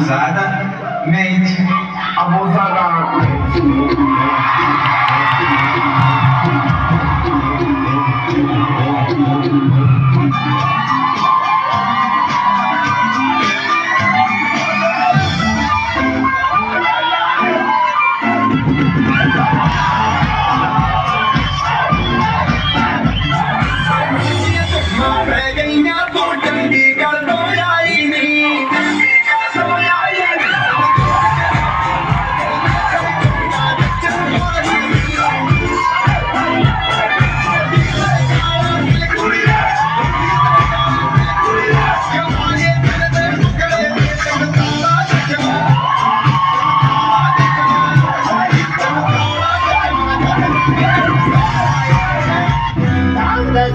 Abusada, mente. Abusada. I'm the